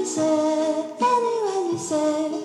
you say, any when you say.